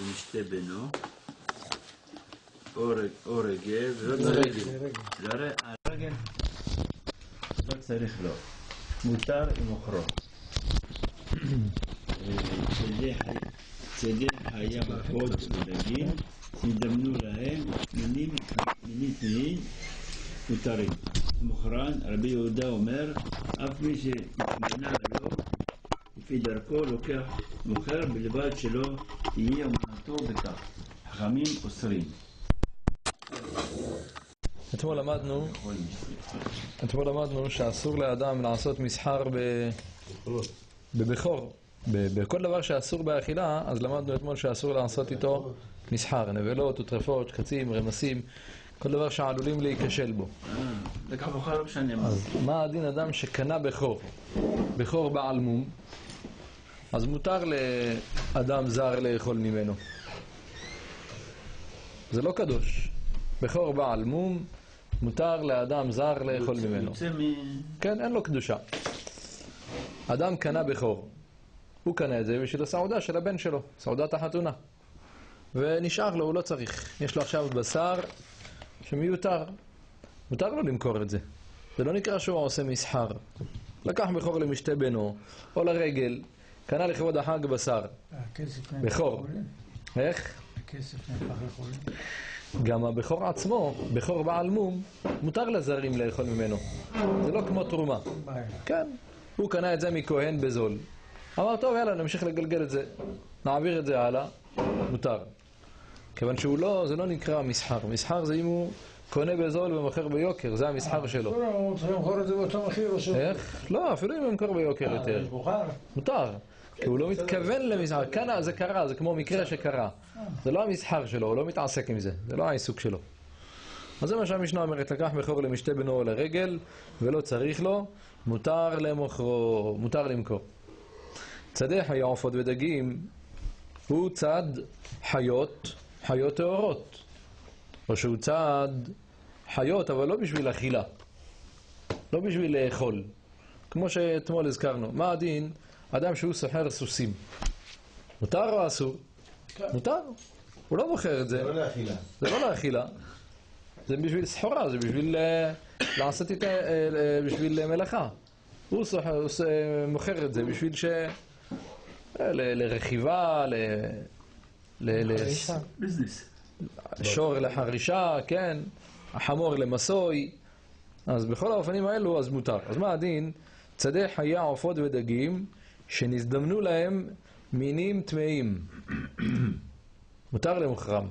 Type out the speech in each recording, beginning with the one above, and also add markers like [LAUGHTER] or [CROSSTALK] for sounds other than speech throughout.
למשתה בנו, או רג- או רגל, ולא זה צריך... רגל. לר- הרגל לא צריך לו, מותר למוכרו. אה, צידי חי- צידי חיה ופוד ודגים, נדמנו להם מינים מינים תנאים מותרים. מוכרן, רבי יהודה אומר, אף מי שהתמנה לו, לפי דרכו לוקח מוכר, בלבד שלא תהיה אמונתו בכך. חכמים אוסרים. אתמול למדנו, אתמול למדנו שאסור לאדם לעשות מסחר. בבכור. בכל דבר שאסור באכילה, אז למדנו אתמול שאסור לעשות איתו מסחר, נבלות וטרפות, שקצים, רמסים, כל דבר שעלולים להיכשל בו. אה, לא. אז מה הדין אדם שקנה בכור, בכור בעל מום, אז מותר לאדם זר לאכול ממנו. זה לא קדוש. בכור בעל מום, מותר לאדם זר לאכול ממנו. כן, אין לו קדושה. אדם קנה בכור. הוא קנה את זה בשביל הסעודה של הבן שלו, סעודת החתונה. ונשאר לו, הוא לא צריך. יש לו עכשיו בשר שמיותר. מותר לו למכור את זה. זה לא נקרא שהוא עושה מסחר. לקח בכור למשתה בנו, או לרגל, קנה לכבוד החג בשר. הכסף נהפך בכור. איך? הכסף נהפך לחולה. גם הבכור עצמו, בכור בעל מום, מותר לזרים לאכול ממנו. זה לא כמו תרומה. כן, הוא קנה את זה מכהן בזול. אמר, טוב, יאללה, נמשיך לגלגל את זה. נעביר את זה הלאה, מותר. כיוון שהוא לא, זה לא נקרא מסחר. מסחר זה אם הוא קונה בזול ומוכר ביוקר, זה המסחר שלו. לא, לא, הוא צריך למכור את זה באותו מחיר. איך? לא, אפילו אם הוא ימכור ביוקר אה, יותר. מותר. כי הוא לא מתכוון למסחר. כאן זה קרה, זה כמו מקרה שקרה. זה לא המסחר שלו, הוא לא מתעסק עם זה. זה לא העיסוק שלו. אז זה מה שהמשנה אומרת, לקח בכור למשתה בנו או לרגל, ולא צריך לו, מותר למוכרו, מותר למכור. צדי חיי עופות ודגים הוא צד חיות, חיות טהורות. או שהוא צד חיות, אבל לא בשביל אכילה. לא בשביל לאכול. כמו שאתמול הזכרנו. מה הדין? אדם שהוא סוחר סוסים. מותר או אסור? מותר. הוא לא מוכר את זה. לא לאכילה. זה לא לאכילה. זה בשביל סחורה, זה בשביל אה, לעשות איתה, אה, אה, בשביל מלאכה. הוא מוכר את זה בשביל ש... ל- לרכיבה, ל... ביזנס. שור לחרישה, כן, החמור למסוי, אז בכל האופנים האלו אז מותר. אז מה הדין? צדי חיה, עופות ודגים שנזדמנו להם מינים טמאים. מותר למוכרם,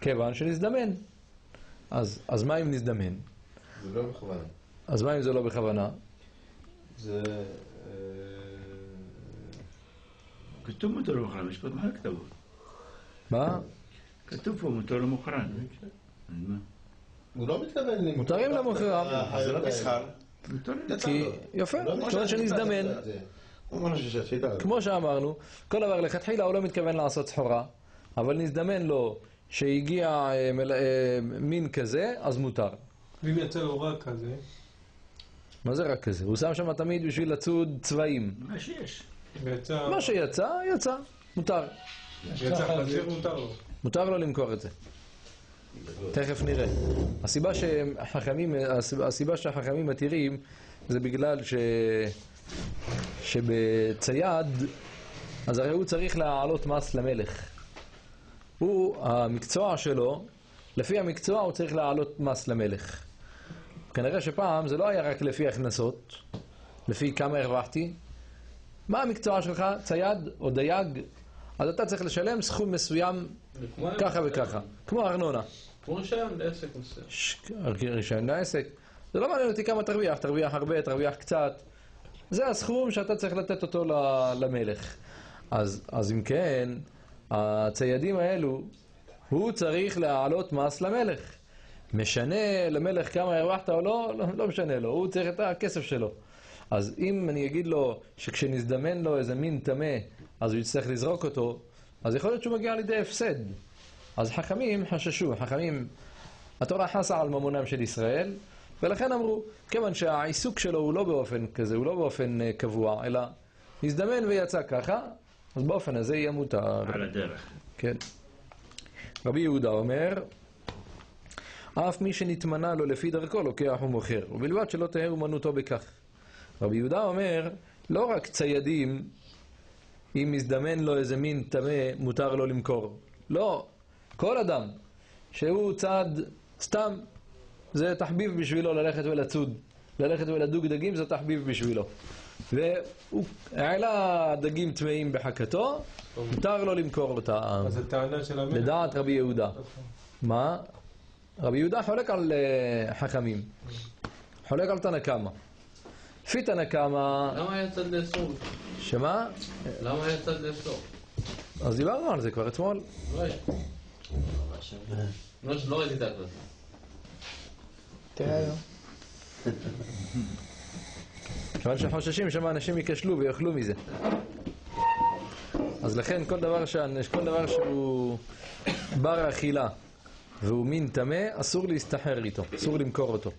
כיוון שנזדמן. אז, אז מה אם נזדמן? זה לא בכוונה. אז מה אם זה לא בכוונה? זה... אה, כתוב מותר למוכרן, יש פה מה כתוב? מה? כתוב פה מותר למוכרן. הוא לא מתכוון... למכור מותרים החיות זה לא. מסחר. יפה, לא כיוון משנה, שנזדמן. כמו שאמרנו, כל דבר לכתחילה הוא לא מתכוון לעשות סחורה, אבל נזדמן לו שהגיע אה, אה, מין כזה, אז מותר. ואם יצא לו רק כזה, מה זה רק כזה? הוא שם שם תמיד בשביל לצוד צבעים. מה שיש. מה שיצא, יצא, מותר. יצא חזיר מותר לו. מותר לו למכור את זה. תכף נראה. הסיבה שהחכמים, הסיבה שהחכמים מתירים זה בגלל ש... שבצייד, אז הרי הוא צריך להעלות מס למלך. הוא, המקצוע שלו, לפי המקצוע הוא צריך להעלות מס למלך. כנראה שפעם זה לא היה רק לפי הכנסות, לפי כמה הרווחתי. מה המקצוע שלך, צייד או דייג? אז אתה צריך לשלם סכום מסוים ככה וככה, כמו ארנונה. כמו רישיון לעסק מסוים. רישיון לעסק. זה לא מעניין אותי כמה תרוויח, תרוויח הרבה, תרוויח קצת. זה הסכום שאתה צריך לתת אותו למלך. אז, אז אם כן, הציידים האלו, הוא צריך להעלות מס למלך. משנה למלך כמה הרווחת או לא, לא, לא משנה לו, הוא צריך את הכסף שלו. אז אם אני אגיד לו שכשנזדמן לו איזה מין טמא, אז הוא יצטרך לזרוק אותו, אז יכול להיות שהוא מגיע לידי הפסד. אז חכמים חששו, חכמים, התורה חסה על ממונם של ישראל, ולכן אמרו, כיוון שהעיסוק שלו הוא לא באופן כזה, הוא לא באופן אה, קבוע, אלא נזדמן ויצא ככה, אז באופן הזה יהיה מותר. על הדרך. כן. רבי יהודה אומר, אף מי שנתמנה לו לפי דרכו לוקח ומוכר, ובלבד שלא תהא אומנותו בכך. רבי יהודה אומר, לא רק ציידים, אם מזדמן לו איזה מין טמא, מותר לו למכור. לא, כל אדם שהוא צד סתם, זה תחביב בשבילו ללכת ולצוד. ללכת ולדוג דגים זה תחביב בשבילו. והוא העלה דגים טמאים בחכתו, מותר לו למכור אותם. אז הטענה של המלך... לדעת רבי יהודה. מה? רבי יהודה חולק על אה, חכמים. חולק על תנא קמא. לפי תנא קמא, למה היה צד לאסור? שמה? למה היה צד לאסור? אז דיברנו על זה כבר אתמול. לא היה. לא לא ראיתי את ההקלטה. תראה היום. כיוון שחוששים שמא אנשים ייכשלו ויאכלו מזה. אז לכן כל דבר, ש... כל דבר שהוא בר אכילה והוא מין טמא, אסור להסתחר איתו, אסור למכור אותו.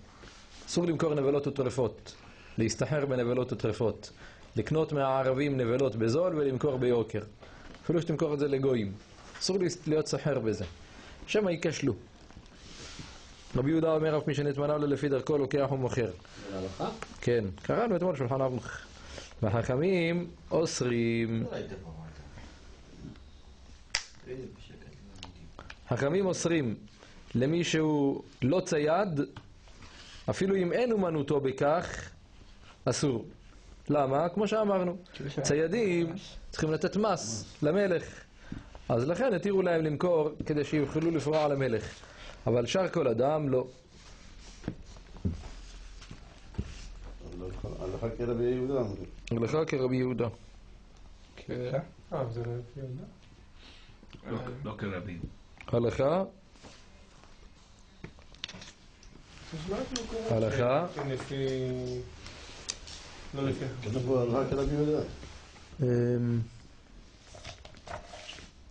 אסור למכור נבלות וטרפות, להסתחר בנבלות וטרפות. לקנות מהערבים נבלות בזול ולמכור ביוקר. אפילו שתמכור את זה לגויים. אסור להיות סחר בזה. שמא ייכשלו. רבי יהודה אומר אף מי שנתמנה לו לפי דרכו לוקח ומוכר. כן, קראנו אתמול שולחן ערוך. והחכמים אוסרים, חכמים אוסרים למי שהוא לא צייד, אפילו אם אין אומנותו בכך, אסור. למה? כמו שאמרנו, ציידים צריכים לתת מס למלך. אז לכן התירו להם למכור כדי שיוכלו לפרוע על המלך. אבל שאר כל אדם לא. הלכה כרבי יהודה. הלכה כרבי יהודה. אה, זה לא? לא- לא כרבים. הלכה, הלכה. לא לפי... כתוב פה הלכה כרבי יהודה. אמ,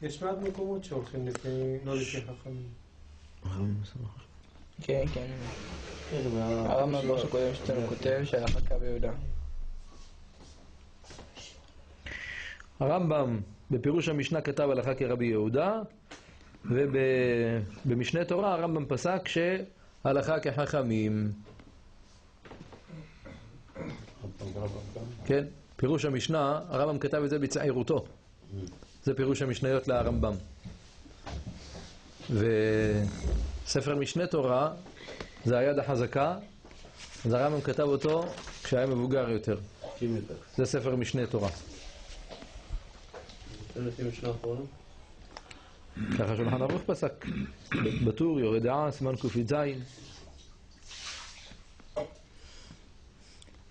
יש מעט מקומות שהולכים לפי... לא לפי חכמים. כן, כן. הרמב"ם בראש הקודם שלנו כותב שהלכה קו יהודה. הרמב"ם בפירוש המשנה כתב הלכה כרבי יהודה, ובמשנה תורה הרמב"ם פסק שהלכה כחכמים. כן, פירוש המשנה, הרמב"ם כתב את זה בצעירותו. זה פירוש המשניות לרמב"ם. וספר משנה תורה זה היד החזקה, אז הרמב"ם כתב אותו כשהיה מבוגר יותר. זה ספר משנה תורה. ככה שולחן ערוך פסק. בטור, יורה דעה, סימן ק"ז.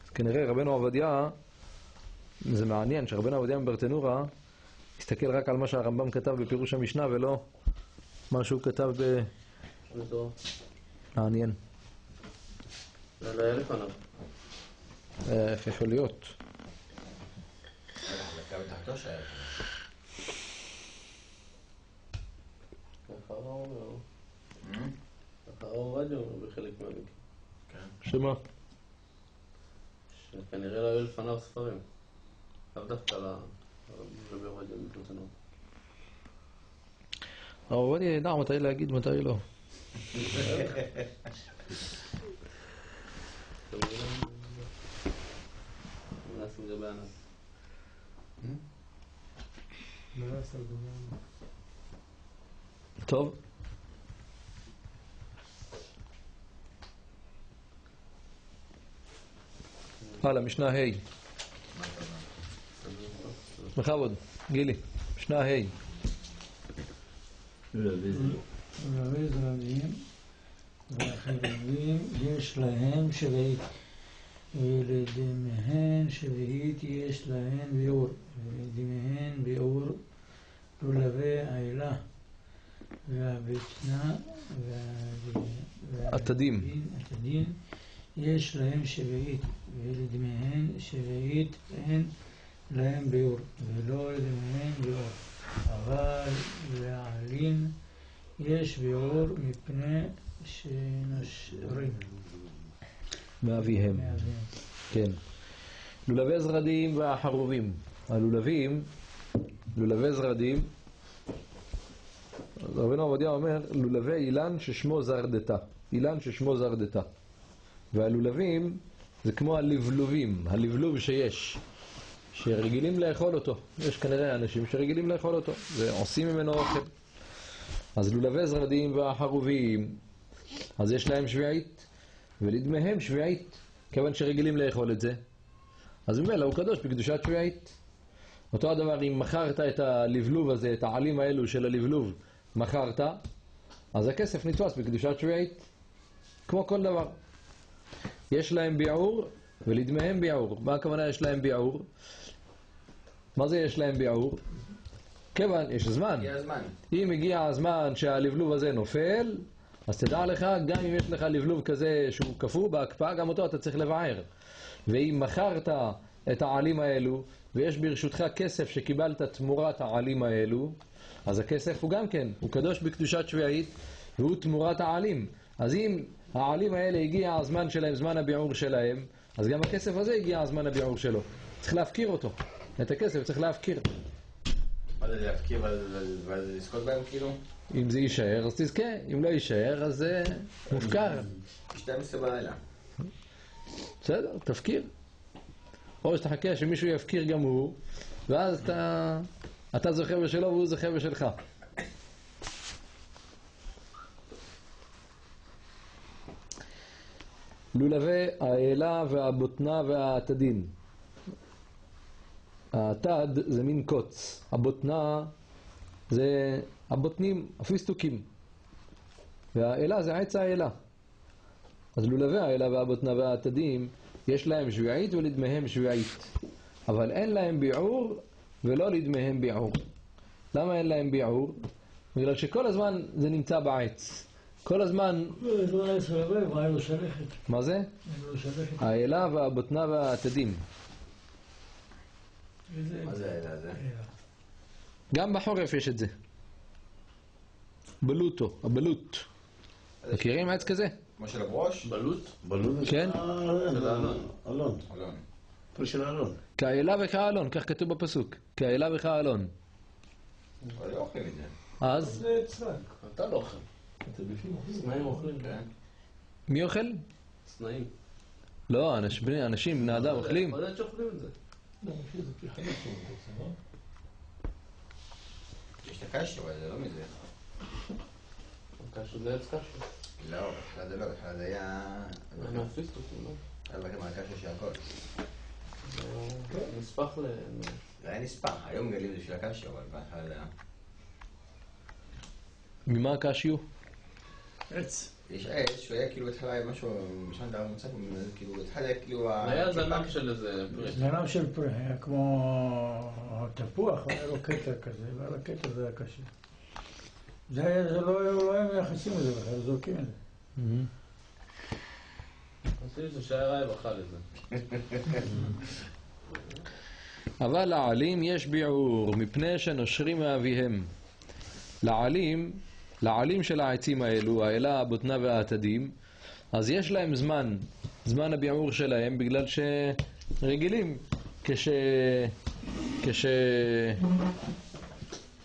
אז כנראה רבנו עובדיה, זה מעניין שרבנו עובדיה מברטנורה הסתכל רק על מה שהרמב"ם כתב בפירוש המשנה ולא מה שהוא כתב ב... מעניין. זה היה לפניו. איך יכול להיות? שמה? שכנראה לא היו לפניו ספרים. לאו דווקא ל- רבי עובדיה מברטנור. הרב עובדיה ידע מתי להגיד, מתי לא. טוב. הלאה, משנה ה'. בכבוד, גילי. משנה ה'. לא, וזה- רבי זרמים והחרבים יש להם שביעית ולדמיהן שביעית יש להן ביאור. ולדמיהן ביאור לולבי העילה והבטנה וה- עתדים. עתדים יש להם שביעית ולדמיהן שביעית אין להם ביאור. ולא לדמיהן ביאור אבל לעלין יש ביאור מפני שנשרים מאביהם. כן. לולבי זרדים והחרובים. הלולבים, לולבי זרדים, רבנו עובדיה אומר, לולבי אילן ששמו זרדתה. אילן ששמו זרדתה. והלולבים זה כמו הלבלובים, הלבלוב שיש, שרגילים לאכול אותו. יש כנראה אנשים שרגילים לאכול אותו, ועושים ממנו אוכל. אז לולבי זרדים והחרובים, אז יש להם שביעית, ולדמיהם שביעית, כיוון שרגילים לאכול את זה. אז ממילא הוא קדוש בקדושת שביעית. אותו הדבר, אם מכרת את הלבלוב הזה, את העלים האלו של הלבלוב, מכרת, אז הכסף נתפס בקדושת שביעית. כמו כל דבר. יש להם ביעור, ולדמיהם ביעור. מה הכוונה יש להם ביעור? מה זה יש להם ביעור? כיוון, יש זמן. הגיע הזמן. אם הגיע הזמן שהלבלוב הזה נופל, אז תדע לך, גם אם יש לך לבלוב כזה שהוא קפוא בהקפאה, גם אותו אתה צריך לבער. ואם מכרת את העלים האלו, ויש ברשותך כסף שקיבלת תמורת העלים האלו, אז הכסף הוא גם כן, הוא קדוש בקדושת שביעית, והוא תמורת העלים. אז אם העלים האלה הגיע הזמן שלהם, זמן הביעור שלהם, אז גם הכסף הזה הגיע הזמן הביעור שלו. צריך להפקיר אותו. את הכסף צריך להפקיר. מה זה להפקיר ואז לזכות בהם כאילו? אם זה יישאר, אז תזכה, אם לא יישאר, אז זה מופקר. 12 בלילה. בסדר, תפקיר. או שתחכה שמישהו יפקיר גם הוא, ואז אתה, אתה זוכה בשלו והוא זוכה בשלך. לולבי האלה והבוטנה והעתדין. העתד זה מין קוץ, הבוטנה זה הבוטנים, הפיסטוקים, והאלה זה עץ האלה. אז לולבי האלה והבוטנה והעתדים, יש להם שביעית ולדמיהם שביעית. אבל אין להם ביעור ולא לדמיהם ביעור. למה אין להם ביעור? בגלל שכל הזמן זה נמצא בעץ. כל הזמן, לא. מה זה? האלה והבוטנה והעתדים. מה זה האלה הזה? גם בחורף יש את זה. בלוטו, הבלוט. מכירים עץ כזה? כמו של הברוש? בלוט? בלון כן. האלון. אלון. של אלון. כאלה וכאלון, כך כתוב בפסוק. כאלה וכאלון. אבל לא אוכלים את זה. אז, זה צחק. אתה לא אוכל. סנאים אוכלים. כן. מי אוכל? סנאים. לא, אנשים, בני אדם אוכלים. יכול להיות שאוכלים את זה. יש את הקש, אבל זה לא מזה. קשו זה עץ קשו. לא, בכלל זה לא, בכלל זה היה... זה מהפיסטוקים, לא? היה לכם הקש של הכל. זה נספח ל... זה היה נספח, היום גלים זה של הקש, אבל בהתחלה זה היה... ממה הקשיו? עץ. יש עץ שהוא היה כאילו בהתחלה היה משהו, משנת דבר מוצק, כאילו בהתחלה היה כאילו... היה זנב של איזה פרי. זנב של פרי, היה כמו תפוח, היה לו קטע כזה, ועל הקטע זה היה קשה. זה היה, זה לא, לא היה מייחסים לזה בכלל, זורקים את זה. עשיתי זה שהיה רעב אכל את זה. [LAUGHS] אבל לעלים יש ביעור, מפני שנושרים מאביהם. לעלים, לעלים של העצים האלו, האלה, הבוטנה והעתדים, אז יש להם זמן, זמן הביעור שלהם, בגלל שרגילים, כש... כש...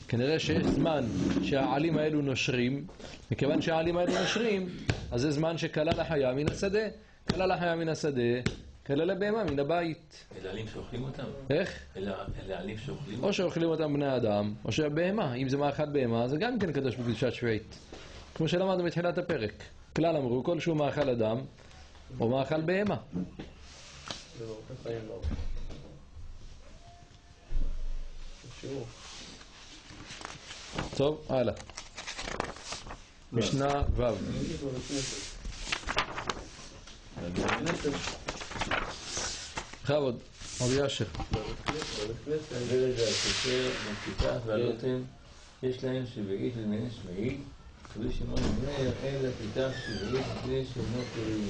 כנראה שיש זמן שהעלים האלו נושרים, מכיוון שהעלים האלו נושרים, אז זה זמן שכלה לחיה מן השדה, כלה לחיה מן השדה, כלה לבהמה מן הבית. אלה עלים שאוכלים אותם? איך? אלה עלים שאוכלים או שאוכלים אותם בני אדם, או שהבהמה, אם זה מאכל בהמה, זה גם כן קדוש בקדושת שביעית. כמו שלמדנו בתחילת הפרק. כלל אמרו, כל שהוא מאכל אדם, או מאכל בהמה. טוב, הלאה. משנה ו'. בכבוד, רבי והלוטם, יש להם שביעית למעין שמעית, כדי שלא נבנה אלא פיתח שביעית כדי שאינו פרי.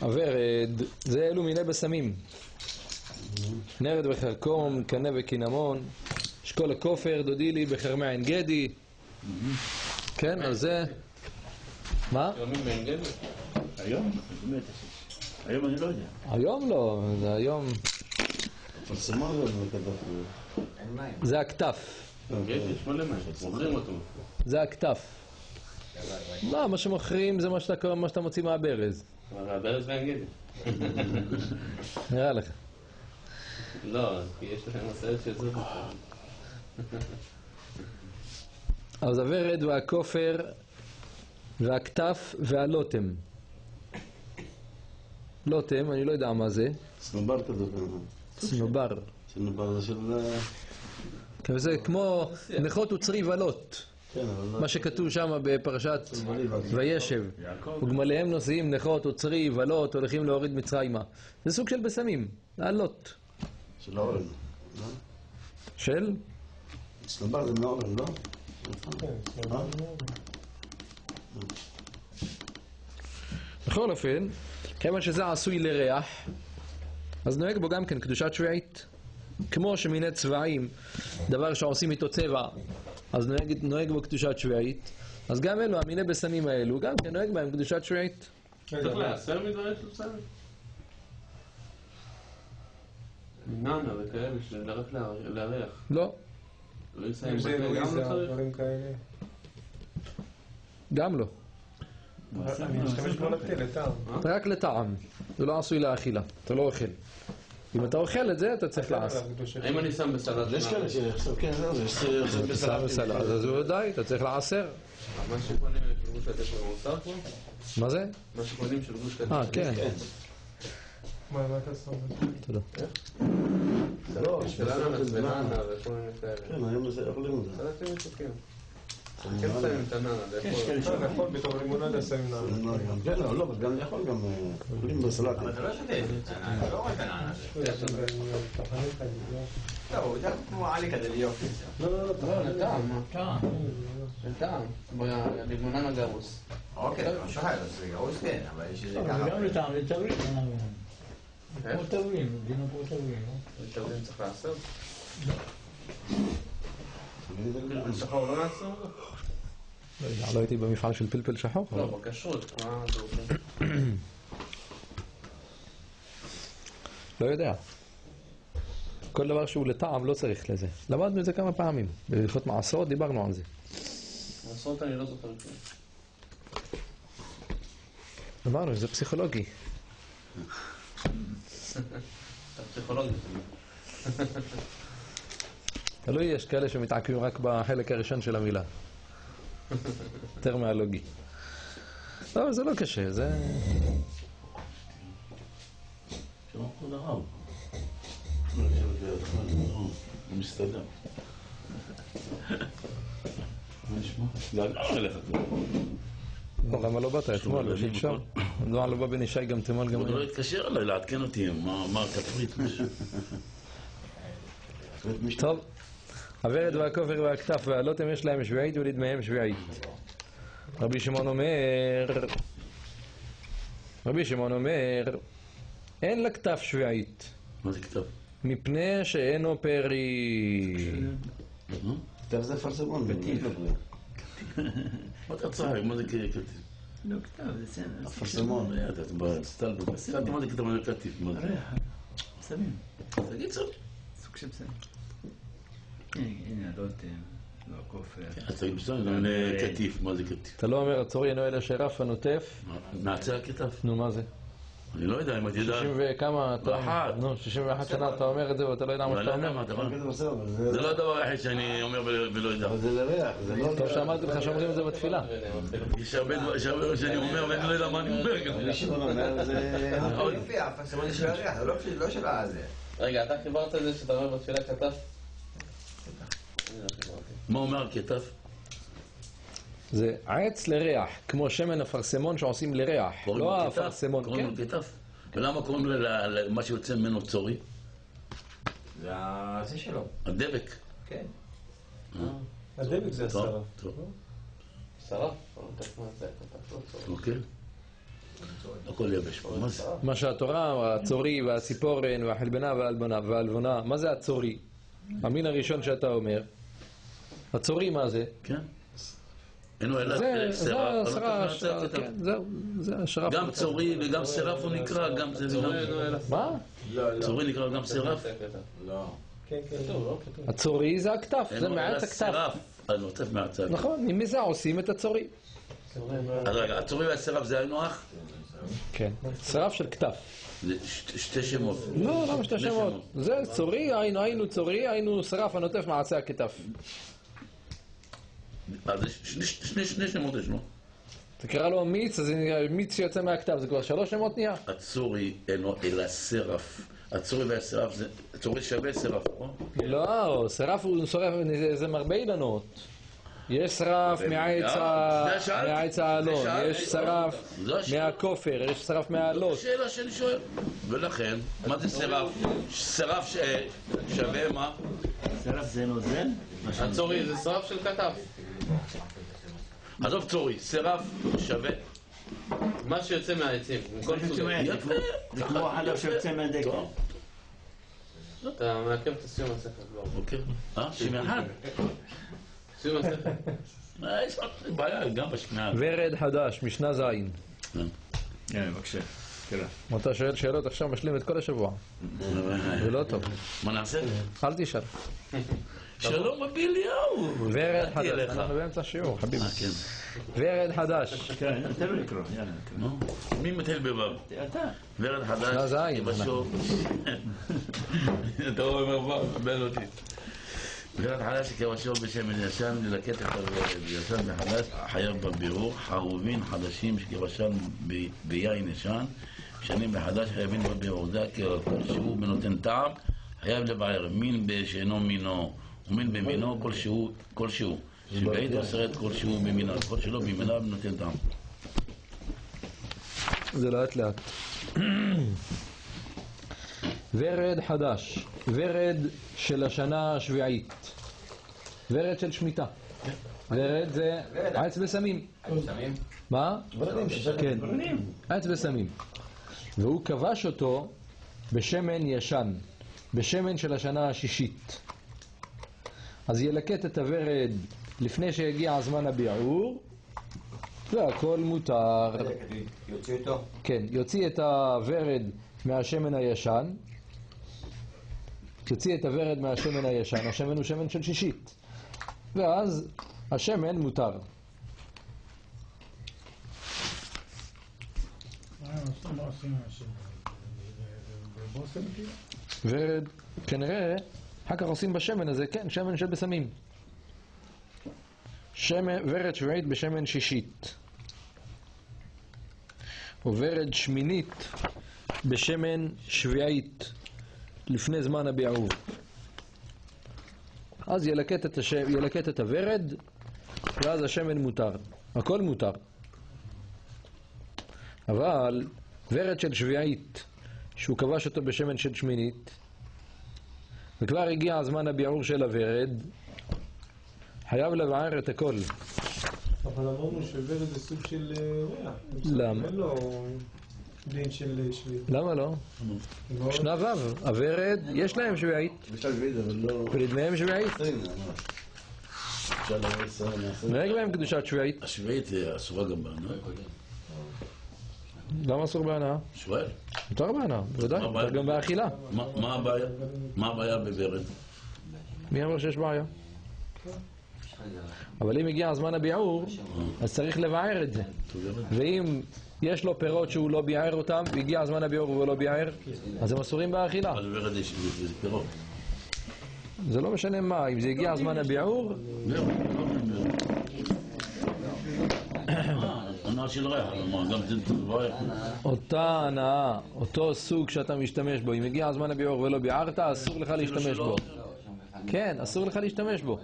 הוורד, זה אלו מיני בשמים. נרד וחרקום, קנה וקינמון, אשכול הכופר, דודי לי בחרמי עין גדי. כן, אז זה... מה? היום? באמת, היום אני לא יודע. היום לא, זה היום... זה הכתף. אותו. זה הכתף. לא, מה שמוכרים זה מה שאתה, מוציא מהברז. אבל הברז ועין גדי. נראה לך. לא, כי יש לכם מסעדת של זאת. אז הוורד והכופר והכתף והלוטם. לוטם, אני לא יודע מה זה, סנובר כזה, צנובר. סנובר זה של... אה, כן, זה כמו נכות וצרי ולוט, כן, לא... מה שכתוב שם בפרשת וישב. וגמליהם נושאים נכות וצרי ולוט הולכים להוריד מצרימה. זה סוג של בשמים, לעלות. של האורן. לא? של? סנובר זה מהאורן, לא? בכל אופן, כיוון שזה עשוי לריח, אז נוהג בו גם כן קדושת שביעית. כמו שמיני צבעים, דבר שעושים איתו צבע, אז נוהג, נוהג בו קדושת שביעית, אז גם אלו, המיני בשמים האלו, גם כן נוהג בהם קדושת שביעית. צריך להסר מדברים של בסדר? מננה וכאלה, רק להריח. לא, לא יסיים לא צריך? גם לא. אני משתמש בו לתה, לטעם. רק לטעם, זה לא עשוי לאכילה, אתה לא אוכל. אם אתה אוכל את זה, אתה צריך לעשות. האם אני שם בסלט? יש כאלה שעכשיו, כן, זהו, יש בסלט, אז הוא די, אתה צריך לעשר. מה שקונים של גוש כתף הוא מוסר פה? מה זה? מה שקונים של גוש כתף. אה, כן. מה, מה אתה שם? תודה. לא, של אננס בננה וכל מיני כאלה. כן, היום זה אוכלים את זה. כן שמים את הננה, זה יכול. בתור לימונדה שמים נעל. כן, לא, אבל גם יכול גם אה, אוכלים בסלט. אבל אתה לא שותה את זה, אתה לא רואה את הנענה. לא, הוא יותר כמו עלי כזה ליופי. לא, לטעם, מה? טעם. לטעם. לימוננה גרוס. אוקיי, זה אז זה גרוס כן, אבל יש איזה אבל ככה. גם לטעם זה תבלין, אה, איך? כמו תבלין, דינו כמו תבלין, לא? תבלין צריך לעשות? לא יודע, לא הייתי במפעל של פלפל שחור. לא, בכשרות. מה זה עושה? לא יודע. כל דבר שהוא לטעם לא צריך לזה. למדנו את זה כמה פעמים. בהלכות מעשרות דיברנו על זה. לעשות אני לא זוכר. אמרנו שזה פסיכולוגי. [LAUGHS] אתה פסיכולוגי. תלוי, יש כאלה שמתעכבים רק בחלק הראשון של המילה. יותר מהלוגי. לא, זה לא קשה, זה... מסתדר. לא, למה לא באת אתמול ושלשום? מדוע לא בא בן ישי גם אתמול גם הוא לא? התקשר אליי לעדכן אותי, מה מה הכפרית, משהו. טוב, הוורד והכופר והכתף והלוטם יש להם שביעית ולדמיהם שביעית. רבי שמעון אומר, רבי שמעון אומר, אין לכתף שביעית, מה זה כתב? מפני שאינו פרי. כתב זה פרסמון. קטיף. מה [LAUGHS] אתה צוחק? מה זה קטיף? לא כתב, זה סצנה. הפרסמון, היה, אתה בסטלבט. בסטלבט, מה זה כתב? מה זה? מה זה? ריח, סמים, תגיד. סוג של סמים. הנה, הנה הלוטם, לא הכופר. אז תגיד בסדר, גם קטיף, מה זה קטיף? אתה לא אומר הצורי אינו אלא שרף הנוטף? נעצה הכתף? נו, מה זה? אני לא יודע אם את יודעת. 60 וכמה אתה... ואחת. נו, 61 שנה אתה אומר את זה ואתה לא יודע מה שאתה לא אומר? הדבר. זה לא הדבר היחיד שאני אומר ול- ולא יודע. אבל זה לריח, זה לא... טוב שאמרתי לך שאומרים את זה בתפילה. יש הרבה דברים שאני אומר ואני לא יודע מה אני אומר גם. זה הפרסמון של הריח, זה לא של- לא הזה. רגע, אתה חיברת את זה שאתה אומר בתפילה כתב? מה אומר הכתף? זה עץ לריח, כמו שמן אפרסמון שעושים לריח, קוראים לא? האפרסמון, קוראים כן. לו כתף? ולמה קוראים ל- ל- למה שיוצא ממנו צורי? זה הזה שלו. הדבק. כן. הדבק זה לא צורך. אוקיי. הכל יבש פה, מה זה? מה שהתורה, הצורי והציפורן והחלבנה והעלבונה והעלבונה, מה זה הצורי? המין הראשון שאתה אומר. הצורי מה זה? כן. סירף. גם צורי וגם סירף הוא נקרא, גם זה וגם... אלא מה? לא, לא. צורי נקרא גם סירף? לא. כן, כן. לא? הצורי זה הכתף, זה מעט הכתף. סירף. מהצד. נכון, מזה עושים את הצורי. אז רגע, הצורי והסירף זה היינו הך? כן. שרף של כתף. שתי שמות. לא, למה שתי שמות? זה צורי, היינו, היינו צורי, היינו שרף הנוטף מעשה הכתף. אז יש שני- שני שני שמות יש לו. תקרא לו מיץ, אז זה מיץ שיוצא מהכתף, זה כבר שלוש שמות נהיה? הצורי אינו אלא סירף. הצורי והסירף זה... הצורי שווה סירף, נכון? לא, שרף הוא שורף, זה- מרבה אילנות. יש שרף מהעץ האלון. יש שרף זו השאלה. מהכופר, יש שרף מהעלות. שאלה שאני שואל. ולכן, מה זה סירף? סירף ש- שווה מה? סרף זה נוזל? הצורי זה שרף של כתף. עזוב צורי, סירף שווה. מה שיוצא מהעצים, מכל סוגי. יפה. זה כמו חלב שיוצא מהדקל. אתה מעכב את הסיום הספר כבר. אוקיי. אה? שמי אחד? סיום הספר. אה, יש עוד בעיה גם בשמיעה. ורד חדש, משנה ז'. כן, בבקשה. קרא. אתה שואל שאלות עכשיו, משלים את כל השבוע. זה לא טוב. מה נעשה? אל תשאל. שלום רבי אליהו. ורד חדש. אנחנו באמצע השיעור, חביבי. אה, כן. ורד חדש. כן, תן לו לקרוא, יאללה. נו, מי מתחיל בבב? אתה. ורד חדש. לא, זה עין. [LAUGHS] אתה אומר בב, קבל אותי. ורד חדש כבשו בשמן ישן, ללקט את הורד ישן וחדש, חייב בבירור, חרובין חדשים שכבשן ביין ישן, שנים בחדש חייבים בבירור, זה כלשהו בנותן טעם, חייב לבער מין בשאינו מינו ומין במינו כלשהו, כלשהו, שבעית אוסרת כלשהו במינו, כל שלא במינו נותן טעם. זה לאט לאט. ורד חדש, ורד של השנה השביעית, ורד של שמיטה. ורד זה עץ. שמים? מה? כן, עץ וסמים. והוא כבש אותו בשמן ישן, בשמן של השנה השישית. אז ילקט את הוורד לפני שיגיע זמן הביעור, והכל מותר. יוציא אותו? כן, יוציא את הוורד מהשמן הישן, יוציא את הוורד מהשמן הישן, השמן הוא שמן של שישית, ואז השמן מותר. כאילו? ורד, כנראה, אחר כך עושים בשמן הזה, כן, שמן של בשמים. שמן, ורד שביעית בשמן שישית. וורד שמינית בשמן שביעית, לפני זמן הביעור. אז ילקט את, הש... ילקט את הוורד, ואז השמן מותר. הכל מותר. אבל ורד של שביעית, שהוא כבש אותו בשמן של שמינית, וכבר הגיע זמן הביעור של הוורד, חייב לבער את הכל. אבל אמרנו שוורד זה סוג של אה, ריח. למה? אין לו דין של אה, שביעית. למה לא? שנה ו', הוורד, יש להם שביעית, בשלב שביעית, אבל לא... ולדמיהם שביעית. נהג להם קדושת שביעית. השביעית אסורה גם בהנאה. למה אסור בהנאה? שואל. מותר בהנאה, בוודאי? מותר גם באכילה. מה הבעיה? מה הבעיה בוורד? מי אמר שיש בעיה? אבל אם הגיע זמן הביעור, אז צריך לבער את זה. ואם יש לו פירות שהוא לא ביער אותם, והגיע זמן הביעור והוא לא ביער, אז הם אסורים באכילה. אבל בוורד יש פירות. זה לא משנה מה, אם זה הגיע זמן הביעור, אותה הנאה, אותו סוג שאתה משתמש בו, אם הגיע זמן הביעור ולא ביערת, אסור לך להשתמש בו. כן, אסור לך להשתמש בו.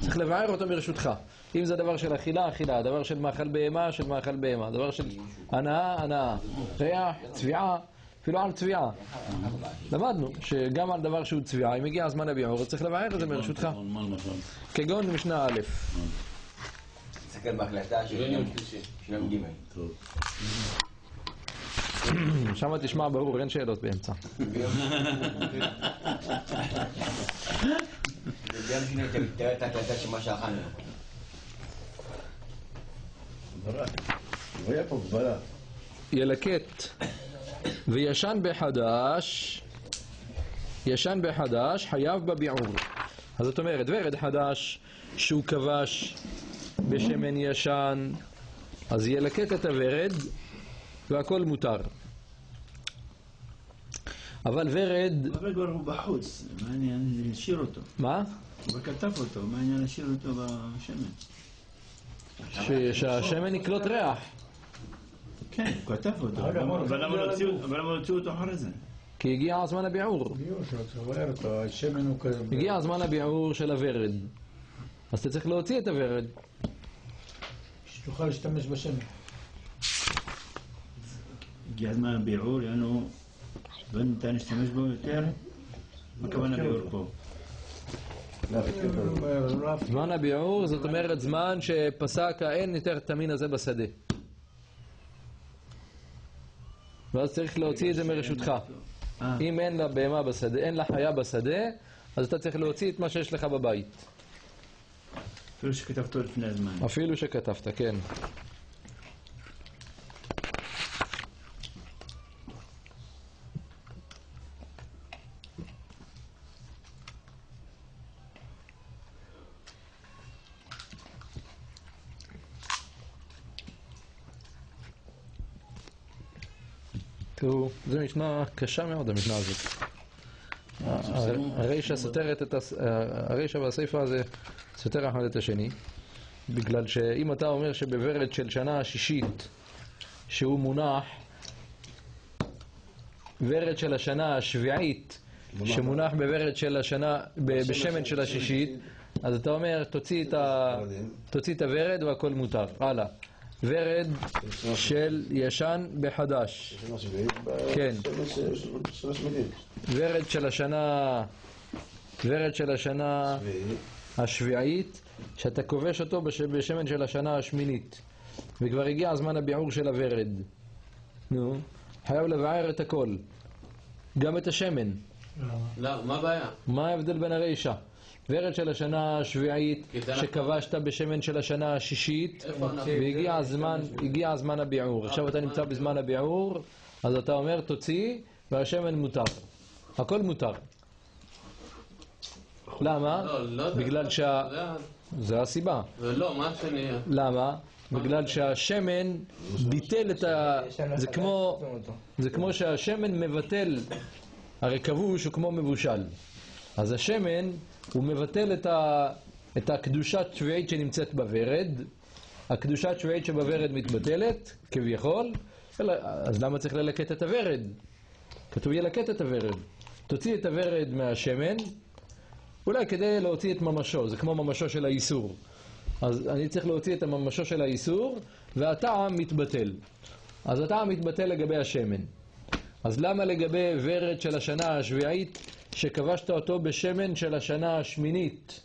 צריך לבער אותו ברשותך. אם זה דבר של אכילה, אכילה. דבר של מאכל בהמה, של מאכל בהמה. דבר של הנאה, הנאה. ריח, צביעה, אפילו על צביעה. למדנו שגם על דבר שהוא צביעה, אם הגיע זמן הביעור, אז צריך לבער את זה למשל? כגון משנה א'. תסתכל בהקלטה של יום של יום ג'. [CLEARS THROAT] שם תשמע ברור, אין שאלות באמצע. ביום שני תראה את ההקלטה של מה שאכלנו. הוא היה פה גבלה. ילקט וישן בחדש ישן בחדש, חייב בביעור. אז זאת אומרת, ורד חדש שהוא כבש בשמן ישן, אז ילקט את הוורד והכל מותר. אבל ורד, אבל כבר הוא בחוץ, מה העניין להשאיר אותו? מה? הוא כבר כתב אותו, מה העניין להשאיר אותו בשמן? ש- שהשמן יקלוט ריח. כן, הוא כתב אותו, אבל למה למה להוציא אותו אחרי זה? כי הגיע זמן הביעור. הגיע זמן הביעור של הוורד. אז אתה צריך להוציא את הוורד. שתוכל להשתמש בשמן. הגיע הזמן הביעור, יענו, לא ניתן להשתמש בו יותר? מה הכוונה ביעור פה? זמן הביעור זאת אומרת זמן שפסק האין יותר את המין הזה בשדה. ואז צריך להוציא את זה מרשותך. אה, אם אין לה בהמה בשדה, אין לה חיה בשדה, אז אתה צריך להוציא את מה שיש לך בבית. אפילו שכתבתו לפני הזמן. אפילו שכתבת, כן. תראו, זו משנה קשה מאוד, המשנה הזאת. הרישא סותרת את הס... הרישא והסיפא הזה סותר אחד את השני, בגלל שאם אתה אומר שבוורד של שנה השישית, שהוא מונח, ורד של השנה השביעית, שמונח בוורד של השנה, בשמן של השישית, אז אתה אומר, תוציא את, ה... תוציא את הוורד והכל מותר. הלאה. ורד של ישן בחדש. כן. ורד של השנה, ורד של השנה השביעית, שאתה כובש אותו בש- בשמן של השנה השמינית. וכבר הגיע זמן הביעור של הוורד. נו, חייב לבער את הכל. גם את השמן. לא, מה הבעיה? מה ההבדל בין הרישא? ורד של השנה השביעית, שכבשת בשמן של השנה השישית? והגיע הזמן, הגיע הזמן הביעור. עכשיו אתה נמצא בזמן הביעור, אז אתה אומר תוציא, והשמן מותר. הכל מותר. למה? לא, לא. בגלל שה... זה ה- זה הסיבה. ולא, מה השני? למה? בגלל שהשמן ביטל את ה... זה כמו... זה כמו שהשמן מבטל, הרי כבוש הוא כמו מבושל. אז השמן, הוא מבטל את, ה... את הקדושת שביעית שנמצאת בוורד, הקדושת שביעית שבוורד מתבטלת, כביכול, אלא- אז למה צריך ללקט את הוורד? כתוב ילקט את הוורד. תוציא את הוורד מהשמן, אולי כדי להוציא את ממשו, זה כמו ממשו של האיסור. אז אני צריך להוציא את הממשו של האיסור, והטעם מתבטל. אז הטעם מתבטל לגבי השמן. אז למה לגבי ורד של השנה השביעית, שכבשת אותו בשמן של השנה השמינית?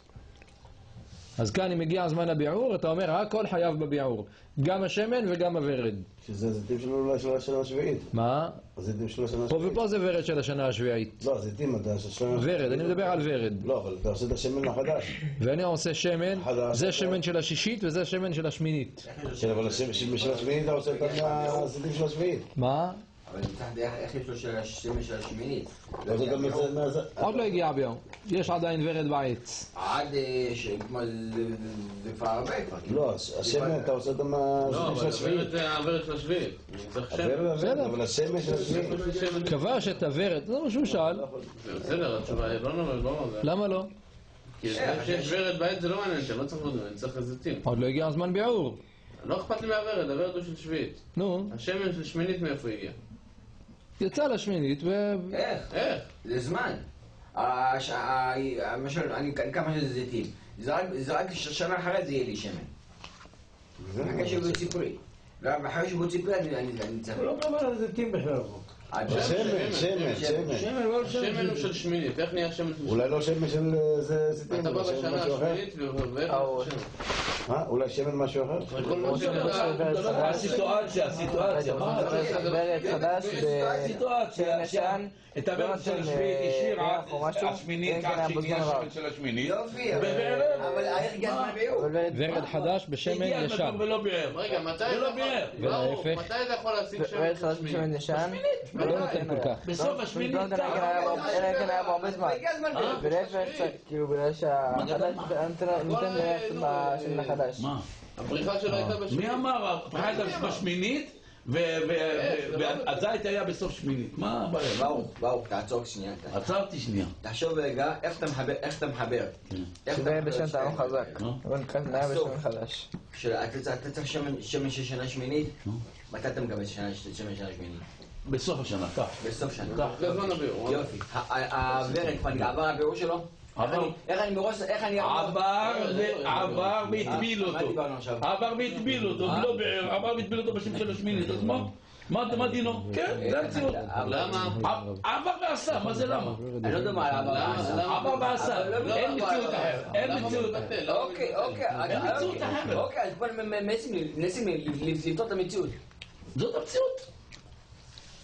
אז כאן אם הגיע זמן הביעור, אתה אומר הכל חייב בביעור. גם השמן וגם הוורד. שזה הזיתים אולי של השנה השביעית. מה? הזיתים של השנה פה השביעית. ופה זה ורד של השנה השביעית. לא, הזיתים אתה של השנה ורד, אני מדבר על ורד. לא, אבל אתה עושה את השמן החדש. ואני עושה שמן. זה שמן של השישית וזה שמן של השמינית. כן, אבל השמן של השמינית אתה עושה אותם מהזיתים של השביעית. מה? אבל מתחת איך יש לו של השמינית? לא מהזה- עוד לא הגיע הביום. יש עדיין ורד בעץ. עד אה, ש... כמו זה כבר הרבה כבר. כאילו. לא, הש- השמן אתה עושה אותם לא, אבל השביעית. הוורד זה הוורד של השביעית. בסדר. אבל השמן של השביעית. כבש את הוורד, זה מה שהוא שאל. בסדר, התשובה היא לא לא לא זה. למה לא? כי זה שיש ורד בעץ זה לא מעניין אותי, לא צריך לדעת, אני צריך זיתים. עוד לא הגיע הזמן ביעור. לא אכפת לי מהוורד, הוורד הוא של שביעית. נו, השמן של שמינית מאיפה הגיע? יצא לשמינית ו... איך? איך? זה זמן. למשל, אני אני כמה שזה זיתים. זה רק- זה רק ש- שנה אחרי זה יהיה לי שמן. אחרי שיבוא ציפורי. לא, אחרי שיבוא ציפורי אני צריך... הוא לא מדבר על זיתים בכלל שמן, שמן, שמן. שמן לא הוא של שמינית, איך נהיה שמן של שמינית? אולי לא שמן של אה, זה זיתים, אתה בא אולי שמן בשנה משהו אחר. השמינית ואיך? אה, אולי שמן משהו אחר? מה הסיטואציה, הסיטואציה, מה ורד חדש את הוורד של השביעית השאירה, השמינית, כן, כן, עד שהגיע השמן. של השמינית. יופי, אבל... הגיע הזמן לביאור? ורד חדש בשמן ישן. ולא ביער. רגע, מתי אתה ביער. יכול... להשיג שמן לא נותן כל כך. בסוף לא נותן רק אם היה בו- אלא אם כן היה בו הרבה זמן. הגיע הזמן ביאור. ולהפך, קצת, כאילו בגלל שהחדש נותן- בשמן החדש. מה? הבריחה שלו הייתה בשמינית. מי אמר? הפרחה הייתה בשמינית, ו- ו- והזית היה בסוף שמינית. מה הבעיה? ברוך, ברוך, תעצור שנייה. עצרתי שנייה. תחשוב רגע, איך אתה מחבר, איך אתה מחבר. איך שזה מחבר בשם טעם? חזק. אבל נהיה בשמן חדש. כשאתה צריך- אתה צריך שמן- של שנה שמינית, מתי אתה מקבל שמן של שנה שמינית? בסוף השנה, כך. בסוף שנה. כך. זה זמן הביאור. יופי. ה- ה- הוורד כבר עבר הביאור שלו? עבר. איך אני מראש, איך אני... עבר, והטביל מה אותו. עבר והטביל אותו, ולא ביער, עבר והטביל אותו בשם של השמינית, אז מה? מה דינו? כן, זה המציאות. למה? עבר ועשה, מה זה למה? אני לא יודע מה עבר? ועשה. עבר ועשה, לא- אין לא- מציאות לא- אחרת, אין מציאות? אחרת. אוקיי, אוקיי. אין מציאות אוקיי. אחרת. אוקיי, אז בואו מנסים לפתור את המציאות. זאת המציאות.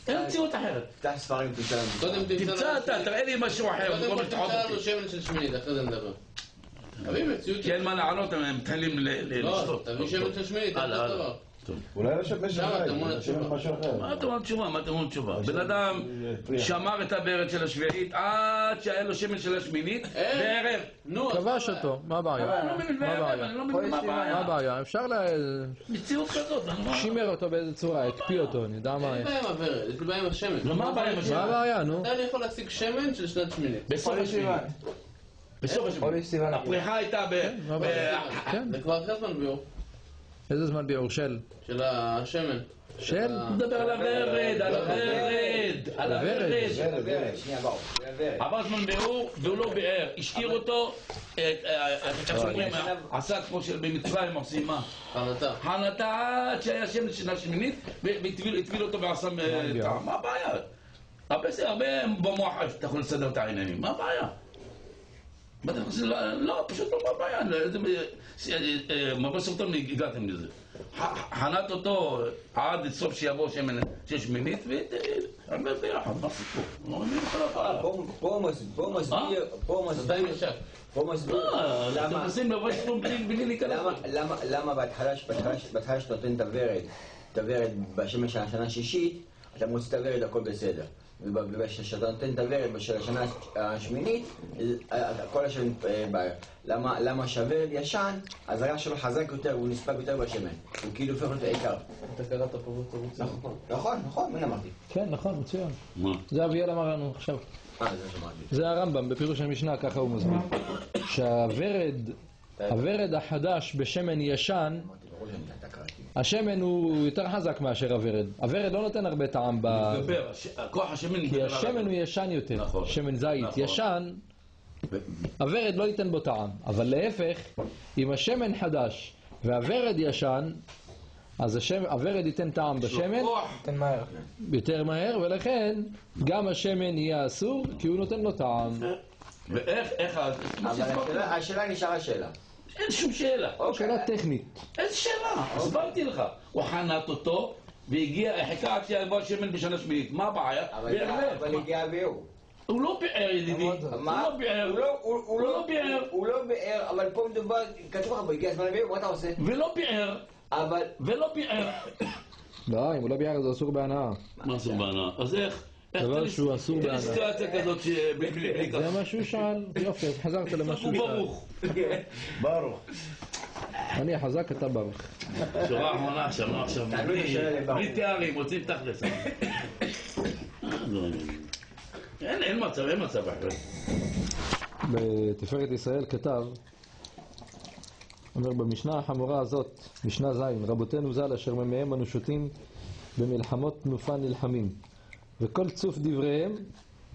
אין מציאות אחרת. תפתח ספרים, תמצא לנו. קודם תמצא אתה, תראה לי משהו אחר, קודם כל תמצא לנו. שמן של שמינית, אחרי זה נדבר. תביא מציאות. כי אין מה לענות, הם מתחילים לא, לשתות. תביא שמן של שמינית, הלאה, הלאה. אולי אתה לשם תשובה. משהו אחר. מה אתה אומר תשובה? מה אתה אומר תשובה? בן אדם שמר את הברד של השביעית עד שהיה לו שמן של השמינית, אין. בערב. נו, אז כבש? אותו, מה הבעיה? אני לא מבין, מה הבעיה? לא מבין מה הבעיה. הבעיה? אפשר ל... מציאות כזאת, לא... שימר אותו באיזה צורה, הקפיא אותו, אני יודע מה אין לי. בעיה עם הוורד, יש לי בעיה עם השמן. לא, מה הבעיה עם השמן? מה הבעיה, נו? אני יכול להשיג שמן של שנת שמינית? בסוף השמינית. בסוף השמינית. הפריחה הייתה ב... הבעיה? כן. זה כבר אחרי זמן ביאור. איזה זמן ביאור של? של השמן. של? הוא מדבר על הוורד, על הוורד, על הוורד. עבר זמן ביאור והוא לא ביער, השאיר אותו, אה, אה, איך שאומרים, עשה כמו שבמצרים עושים מה? חנתה. חנתה עד שהיה שמן של השמינית והטביל הטביל אותו ועשה אה, טעם, מה הבעיה? הרבה זה הרבה במוח אתה יכול לסדר את העניינים, מה הבעיה? מה? לא, לא, פשוט לא מה הבעיה, לא, אה, אה, מבוא סרטון הגעתם לזה. חנת אותו עד סוף שיבוא שמן של שמינית והרבה ביחד, מה הסיפור? לא מבין כל הבעיה. פה- פה מסביר, פה מסביר? פה מסביר, אה, אתם למה, מנסים לבוא שלום בלי בלי להיכנס. למה, למה, למה בהתחלה, שאתה נותן את הוורד, את הוורד בשמן של השנה השישית, אתה מוציא את הוורד הכל בסדר. וכשאתה נותן את הוורד של השנה השמינית, כל השמן אה, בעיה. למה, למה שהוורד ישן, אז הריח שלו חזק יותר, הוא נספג יותר בשמן. הוא כאילו הופך להיות העיקר. אתה קראת פה בתירוץ. נכון, נכון, נכון, מה אמרתי? כן, נכון, מצוין. מה? זה אביאל אמר לנו עכשיו. אה, זה שמעתי. זה הרמב"ם, בפירוש המשנה, ככה הוא מסביר. שהוורד, הוורד החדש בשמן ישן, השמן הוא יותר חזק מאשר הוורד. הוורד לא נותן הרבה טעם ב... מתגבר, הש- כוח השמן כי מתגבר על השמן הוא. ישן יותר, נכון. שמן זית. נכון. ישן, הוורד לא ייתן בו טעם. אבל להפך, אם השמן חדש והוורד ישן, אז הוורד ייתן טעם בשמן כוח. תן מהר. יותר מהר, ולכן גם השמן יהיה אסור, כי הוא נותן לו טעם. ואיך, איך, אבל השאלה נשארה שאלה. אין שום שאלה. שאלה טכנית. איזה שאלה? הסברתי לך. הוא חנת אותו, והגיע, חיכה עד שיבוא השמן בשנה שמינית. מה הבעיה? אבל הגיע הביאור. הוא לא ביער, ידידי. הוא מה? לא ביער. הוא לא- הוא- הוא הוא לא ביער. הוא לא ביער, אבל פה מדובר, כתוב לך, הגיע הזמן לביאור, מה אתה עושה? ולא ביער. אבל ולא ביער. לא, אם הוא לא ביער זה אסור בהנאה. מה אסור בהנאה? אז איך? דבר שהוא אסור תן לי בהנאה. סיטואציה כזאת שבלי בלי- בלי זה. מה שהוא שאל, יופי, אז חזרת למה הוא שהוא שאל. ברוך. אני החזק, אתה ברוך. שורה אחרונה עכשיו, לא עכשיו. בלי- תארים, רוצים תכלס. אה, לא, אין אין מצב, אין מצב אחר. בתפארת ישראל כתב, אומר במשנה החמורה הזאת, משנה ז', רבותינו ז"ל אשר ממיהם אנו שותים במלחמות תנופה נלחמים, וכל צוף דבריהם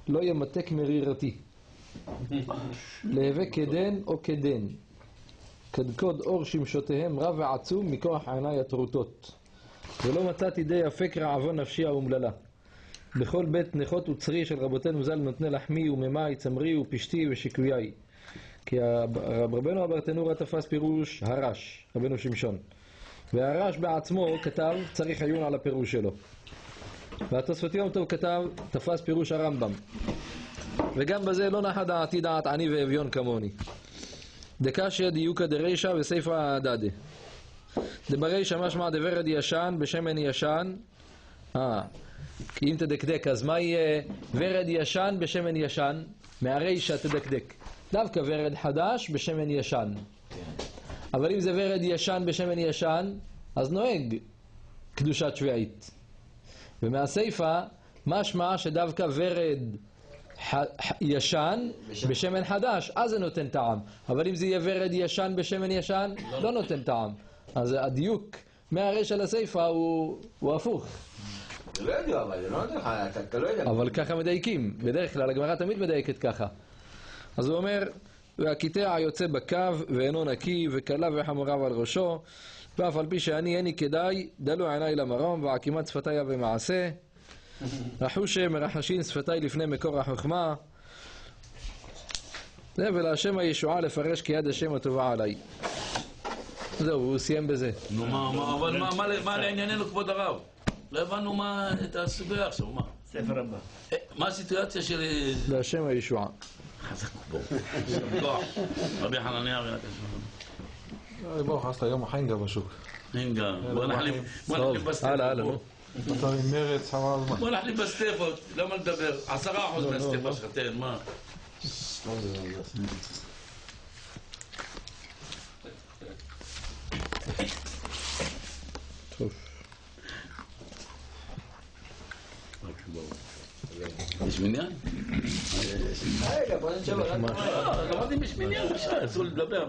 לא ימתק מרירתי. להווה כדן או כדן, קדקוד אור שמשותיהם רב ועצום מכוח עיניי הטרוטות. ולא מצאתי די יפק רעבון נפשי האומללה. בכל בית נכות וצרי של רבותינו ז"ל נותני לחמי וממאי, צמרי ופשתי ושיקויי. כי רבנו אברטנורה תפס פירוש הרש, רבנו שמשון. והרש בעצמו כתב, צריך עיון על הפירוש שלו. והתוספות יום טוב כתב, תפס פירוש הרמב"ם. וגם בזה לא נחה דעתי דעת עני ואביון כמוני. דקשיא דיוקא דרישא וסיפא דדה. דברישא משמע דוורד ישן בשמן ישן. אה, אם תדקדק, אז מה יהיה ורד ישן בשמן ישן? מהרישא תדקדק. דווקא ורד חדש בשמן ישן. אבל אם זה ורד ישן בשמן ישן, אז נוהג קדושת שביעית. ומהסיפא, משמע שדווקא ורד. ישן בשמן חדש, אז זה נותן טעם. אבל אם זה יהיה ורד ישן בשמן ישן, לא נותן טעם. אז הדיוק מהרשע לסיפא הוא, הפוך. זה לא ידוע, אבל זה לא לך, אתה- לא יודע. אבל ככה מדייקים. בדרך כלל הגמרא תמיד מדייקת ככה. אז הוא אומר, והקיטע יוצא בקו ואינו נקי וכלה וחמוריו על ראשו ואף על פי שאני איני כדאי דלו עיניי למרום ועקימת שפתיה במעשה רחושה מרחשין שפתיי לפני מקור החוכמה זה ולהשם הישועה לפרש כי יד השם הטובה עליי זהו, הוא סיים בזה. נו, מה, מה, אבל מה- לענייננו, כבוד הרב? לא הבנו מה, את הסוגיה עכשיו, מה? ספר הבא. אה, מה הסיטואציה של... להשם הישועה. חזק בו. רבי חנניה בן הקשור. אה, עשת היום החיים גם בשוק. הינגה, בוא נחליף בוא טוב, נחליף בסטפות. הלאה, הלאה. אתה עם מרץ, חבל. בוא נחליף בסטפות, למה לדבר? עשרה אחוז לא, לא, מהסטפה לא. שלך, תן, מה? יש מניין? רגע, בוא נשב. לא, אמרתי יש מניין, אפשר, אסור לדבר.